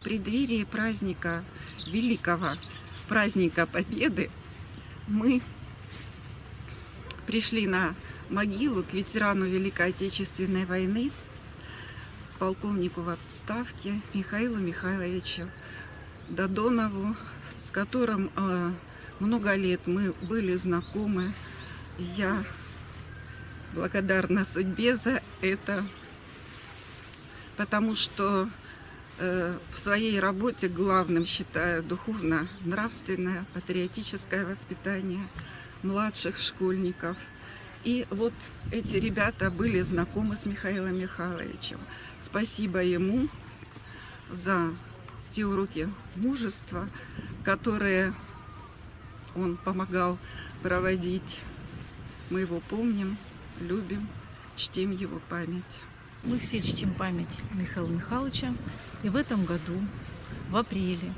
преддверии праздника, великого праздника Победы, мы пришли на могилу к ветерану Великой Отечественной войны, полковнику в отставке Михаилу Михайловичу Додонову, с которым э, много лет мы были знакомы. Я благодарна судьбе за это, потому что в своей работе главным считаю духовно-нравственное, патриотическое воспитание младших школьников. И вот эти ребята были знакомы с Михаилом Михайловичем. Спасибо ему за те уроки мужества, которые он помогал проводить. Мы его помним, любим, чтим его память. Мы все чтим память Михаила Михайловича. И в этом году, в апреле,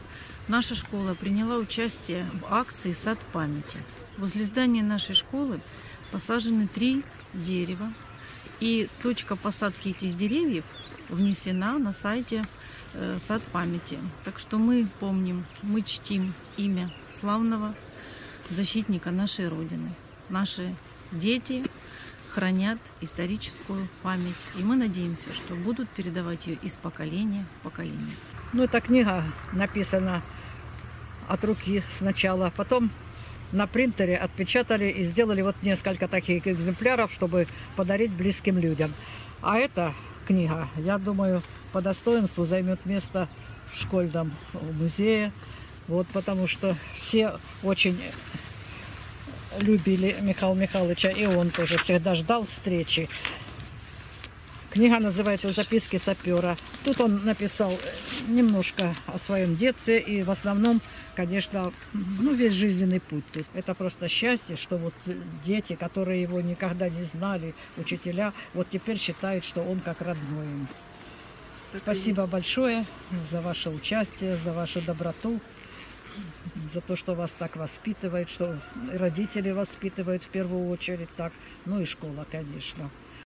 наша школа приняла участие в акции «Сад памяти». Возле здания нашей школы посажены три дерева. И точка посадки этих деревьев внесена на сайте э, «Сад памяти». Так что мы помним, мы чтим имя славного защитника нашей Родины. Наши дети хранят историческую память. И мы надеемся, что будут передавать ее из поколения в поколение. Ну, эта книга написана от руки сначала, потом на принтере отпечатали и сделали вот несколько таких экземпляров, чтобы подарить близким людям. А эта книга, я думаю, по достоинству займет место в школьном музее. Вот, потому что все очень любили Михаила Михайловича, и он тоже всегда ждал встречи. Книга называется «Записки сапера». Тут он написал немножко о своем детстве и в основном, конечно, ну, весь жизненный путь тут. Это просто счастье, что вот дети, которые его никогда не знали, учителя, вот теперь считают, что он как родной им. Спасибо большое за ваше участие, за вашу доброту за то, что вас так воспитывают, что родители воспитывают в первую очередь так, ну и школа, конечно.